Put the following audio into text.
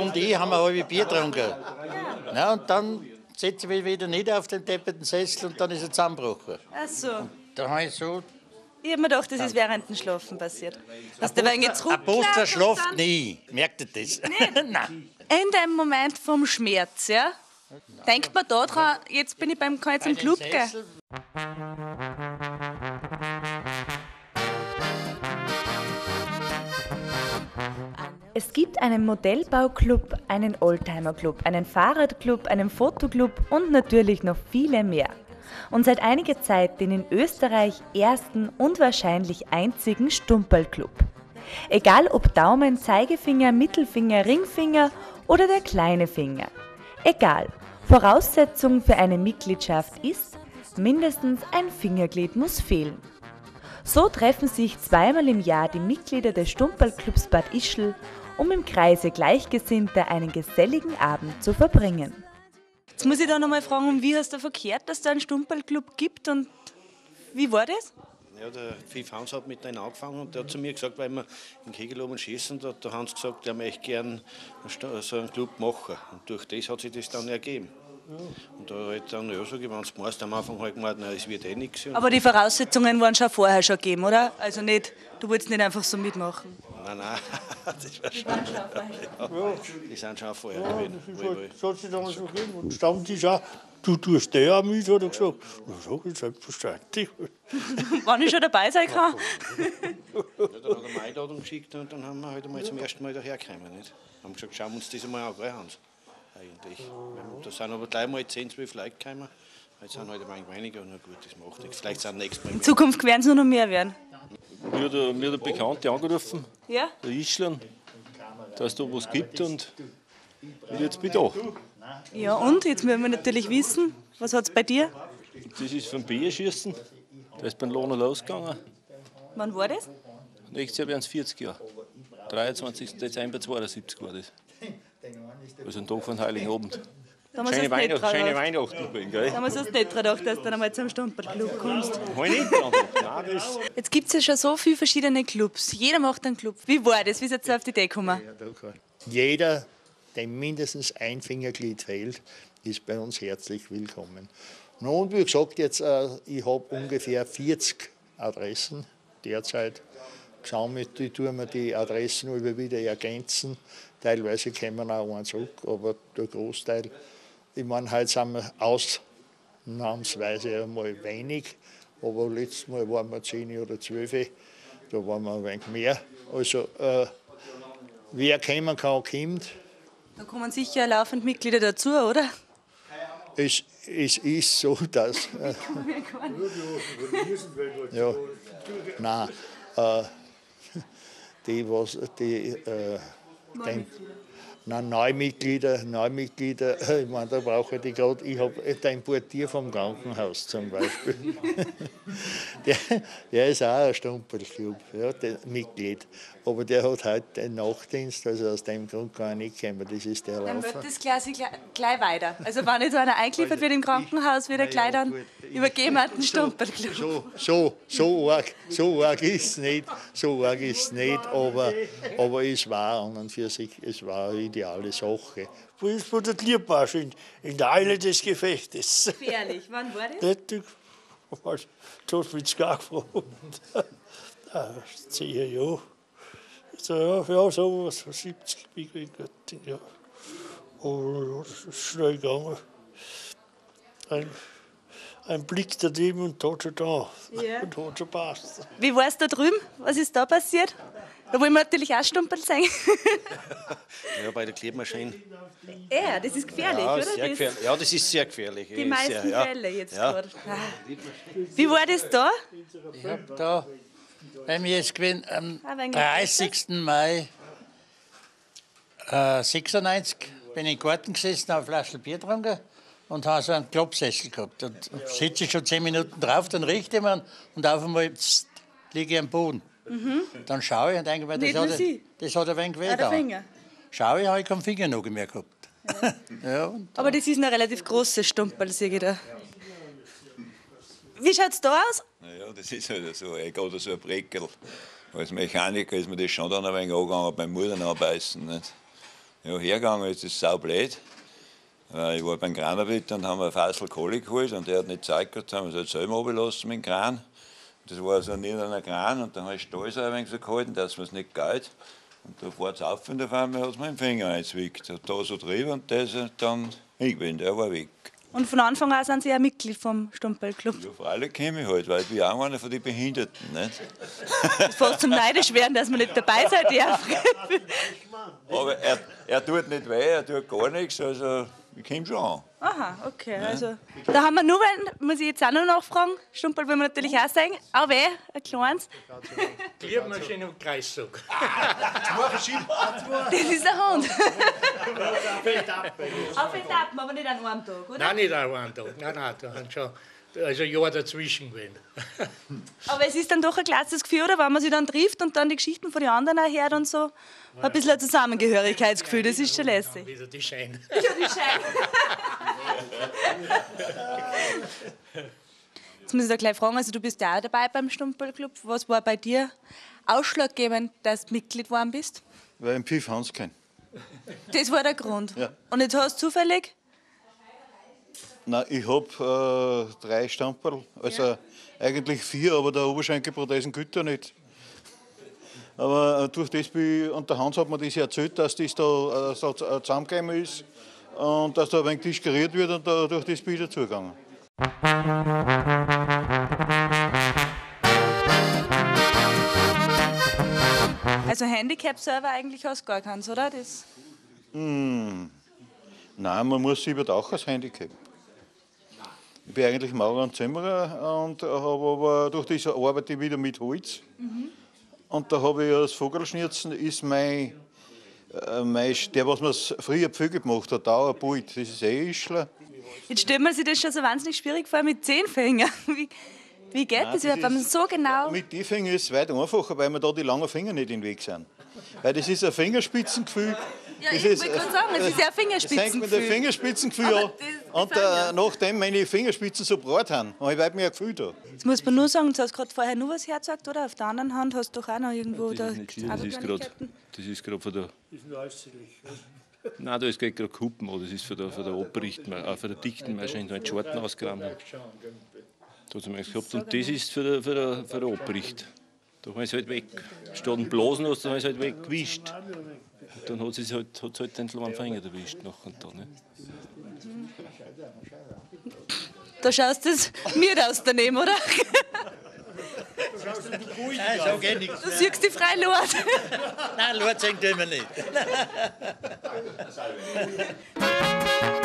der und ich haben ein halbes Bier getrunken. Ja, und dann setze ich mich wieder nieder auf den deppeten Sessel und dann ist er zusammengebrochen. Ach so. Da habe ich so. Ich habe mir gedacht, das ist während dem Schlafen passiert. Hast du ein Ein Poster schlaft nie. Merkt ihr das? Nein. In dem Moment vom Schmerz, ja? Denkt man da dran, jetzt bin ich beim, jetzt im Club gehen. Es gibt einen Modellbauclub, einen Oldtimerclub, einen Fahrradclub, einen Fotoclub und natürlich noch viele mehr. Und seit einiger Zeit den in Österreich ersten und wahrscheinlich einzigen Stumperlclub. Egal ob Daumen, Zeigefinger, Mittelfinger, Ringfinger oder der kleine Finger. Egal. Voraussetzung für eine Mitgliedschaft ist, mindestens ein Fingerglied muss fehlen. So treffen sich zweimal im Jahr die Mitglieder des Stumperlclubs Bad Ischl, um im Kreise Gleichgesinnter einen geselligen Abend zu verbringen. Jetzt muss ich da nochmal fragen, wie hast du verkehrt, dass es da einen Stumperlclub gibt und wie war das? Ja, der Pfiff Hans hat mit denen angefangen und der hat zu mir gesagt, weil wir im Kegel oben schießen, da hat der Hans gesagt, er möchte gern so einen Club machen. Und durch das hat sich das dann ergeben. Und da halt dann, ja, sag ich, wenn du meinst, am Anfang halt gemeint, nein, es wird eh nichts. Aber die Voraussetzungen waren schon vorher schon gegeben, oder? Also nicht, du wolltest nicht einfach so mitmachen. Nein, nein, das war schon. Ja, die sind schon vorher gewesen. Das, ist halt, das hat sich damals so gegeben. Und Stammtisch auch, du tust der auch mit, hat er gesagt. Na, sag ich, selbstverständlich. Wann ich schon dabei sein kann. Ja, dann hat er mir Einladung geschickt und dann haben wir halt einmal zum ersten Mal dahergekommen. Nicht? Haben gesagt, schauen wir uns das einmal an, gell, Hans? Eigentlich. Da sind aber gleich mal 10, 12 Leute gekommen. Jetzt sind halt ein wenig weniger. Na gut, das macht nichts. Vielleicht sind nächstes Mal In. Zukunft werden es nur noch mehr werden. Mir hat, der, mir hat der Bekannte angerufen, Ja? der Ischlern, dass es da was gibt und und jetzt bin ich da. Ja, und? Jetzt müssen wir natürlich wissen, was hat es bei dir? Das ist vom Bierschießen, da ist beim Lohner losgegangen. Wann war das? Nächstes Jahr werden es 40 Jahre. 23. Dezember 72 war das. Also ein Tag von Heiligen Abend. Damals Schöne, nicht Weihnacht, schöne. Weihnachten übrigens, gell? Damals hast du nicht dran gedacht, dass du dann einmal zum Stumperlclub kommst. Habe ich nicht gedacht. Jetzt gibt es ja schon so viele verschiedene Clubs. Jeder macht einen Club. Wie war das? Wie seid ihr auf die Idee gekommen? Jeder, dem mindestens ein Fingerglied fehlt, ist bei uns herzlich willkommen. Nun, und wie gesagt, jetzt, äh, ich habe ungefähr 40 Adressen derzeit. Schauen wir, die tun wir die Adressen immer wieder ergänzen. Teilweise kommen auch einen zurück, aber der Großteil, ich meine, heute sind wir ausnahmsweise einmal wenig, aber letztes Mal waren wir 10 oder 12, da waren wir ein wenig mehr. Also, äh, wer kommen kann, kommt. Da kommen sicher laufend Mitglieder dazu, oder? Es, es ist so, dass. Äh, ja, nein, äh, die, was, die, äh, den, nein, Neumitglieder, Neumitglieder, ich meine, da brauche ich die gerade, ich habe den Portier vom Krankenhaus zum Beispiel. der, der ist auch ein Stumpelclub, ja, der Mitglied. Aber der hat heute den Nachtdienst, also aus dem Grund kann er nicht kommen, das ist der Dann Laufer. wird das gleich, gleich, weiter. Also wenn jetzt einer eingeliefert wird im Krankenhaus, wird er gleich dann übergeben an den Stumperlclub. So, so, so arg, so arg ist es nicht, so arg ist es nicht, aber, aber es war an und für sich, es war eine ideale Sache. Wo ist wo der Tierbarsch in, in der Eile des Gefechtes? Gefährlich. Wann war das? Du hast gar gefragt. Ah, Zehn Jahre. So, ja, ja, so was, 70 bin ich in Göttingen, ja. Aber ja, das ist schnell gegangen. Ein, ein Blick daneben und da schon da. Ja. Und hat schon passt. Wie war es da drüben? Was ist da passiert? Da wollen wir natürlich auch Stumperl sein. Ja, bei der Klebmaschine. ja, das ist gefährlich, Ja, oder? sehr Das- gefährlich. ja, das ist sehr gefährlich. Die meisten sehr, ja. Fälle jetzt ja. gerade. Ah. Wie war das da? Ich habe da bei mir ist gewesen, am Ah, wegen 30. Mai äh, 96 bin ich im Garten gesessen, habe eine Flasche Bier getrunken und habe so einen Klopsessel gehabt. Und sitze ich schon zehn Minuten drauf, dann riecht jemand und auf einmal pst, liege ich am Boden. Dann schaue ich und denke mir, das hat, er- das hat ein wenig weh Ah. Finger. Schaue ich, habe ich keinen Fingernagel mehr gehabt. Ja. und Aber das ist ein relativ großes Stumperl, sehe ich da. Wie schaut es da aus? Naja, das ist halt so. Ich gehe da so ein Breckel. Als Mechaniker ist mir das schon dann ein wenig angegangen beim Muttern anbeißen. Nicht? Ja, hergegangen ist das saublöd. Äh, Ich war beim Kranarbeiter und haben einen Fassel Kohle geholt und der hat nicht Zeit gehabt, haben wir es halt selber runtergelassen mit dem Kran. Das war so nicht einer Kran und dann habe ich so ein wenig so gehalten, dass man es nicht geht. Und da fährt es auf und auf einmal hat es mir den Finger eingezwickt. Hat da so drüber und der ist dann hingewinnen, der war weg. Und von Anfang an sind Sie ja Mitglied vom Stumperlclub. Ja, freilich käme ich halt, weil ich bin auch einer von den Behinderten. Nicht? Das fast zum Neidisch werden, dass man nicht dabei sein darf. Aber er, er tut nicht weh, er tut gar nichts, also ich komme schon an. Aha, okay. Also, da haben wir nur, wenn, muss ich jetzt auch noch nachfragen, Stumperl will man natürlich auch sagen, auch weh, ein kleines. Klebmaschine und Kreiszug. Das ist ein Hund. Auf Etappen, aber nicht an einem Tag, oder? Nein, nicht an einem Tag. Nein, nein, da haben schon also ein Jahr dazwischen gewesen. Aber es ist dann doch ein klasse Gefühl, oder? Wenn man sich dann trifft und dann die Geschichten von den anderen auch hört und so. Ein bisschen ein Zusammengehörigkeitsgefühl, das ist schon lässig. Wieder die Schein. Ja, die Schein. Jetzt muss ich da gleich fragen, also du bist ja auch dabei beim Stumperlclub. Was war bei dir ausschlaggebend, dass du Mitglied geworden bist? Weil ich einen Pfiff Hans kenne. Das war der Grund. Ja. Und jetzt hast du zufällig, Nein, ich habe äh, drei Stamperl, also eigentlich vier, aber der Oberschenkelprothesen gilt ja nicht. Aber äh, durch das, bin und der Hans hat mir das erzählt, dass das da äh, so z- äh, zusammengekommen ist und dass da ein wenig diskutiert wird und da, durch das bin ich dazugegangen. also Handicap-Server eigentlich du gar keins, oder? Das, Hm. Nein, man muss sich überdachen als Handicap. Ich bin eigentlich Maurer und Zimmerer und habe aber durch diese arbeite ich wieder mit Holz. Und da habe ich als Vogelschnirzen ist mein, äh, mein der, was man früher Pflege gemacht hat, Dauerbult, das ist eh Ischler. jetzt stellt man sich das schon so wahnsinnig schwierig vor mit zehn Fingern. Wie, wie geht das überhaupt, wenn man so genau... Mit den Fingern ist es weit einfacher, weil mir da die langen Finger nicht den Weg sind. Weil das ist ein Fingerspitzengefühl. Ja, das ich wollte gerade sagen, es ist ja ein Das mit dem Fingerspitzengefühl. Fingerspitzengefühl an. das- Und äh, nachdem meine Fingerspitzen so breit haben, habe ich weit mehr Gefühl da. Jetzt muss man nur sagen, du hast gerade vorher nur was hergezeigt, oder? Auf der anderen Hand hast du doch auch noch irgendwo da Das ist nicht schlimm, das ist gerade Kleinigkeiten. das ist gerade von der. Das ist nur äußerlich. Nein, da ist gerade Kuppen, oder das ist von der, von der Operrichten, äh, von der Dichten wahrscheinlich noch ein Schwarten ausgerammt. Da hat mir gehabt. Und das ist für der, für der, für der Operricht. Da haben sie halt weg. Statt einen Blasen hast, da haben sie halt weggewischt. Dann hat sie halt, hat sie halt den Finger erwischt. Nach und dann, ne? Da schaust du es mir aus daneben, oder? Nein, so geht nichts. Du siehst die freie Luft. Nein, Lord sagen tun wir nicht.